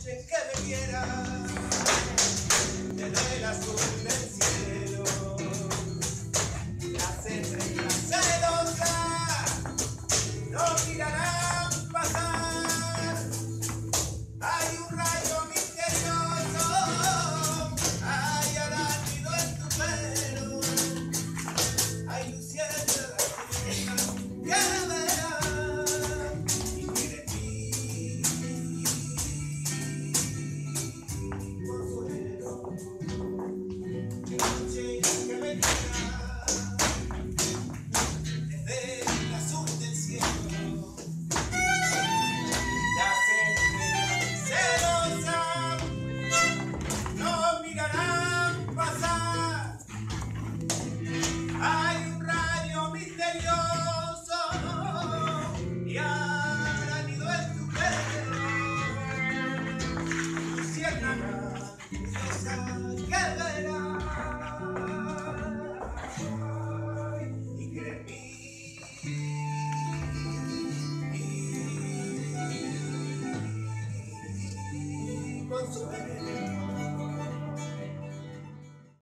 noche que me vieras. Let's.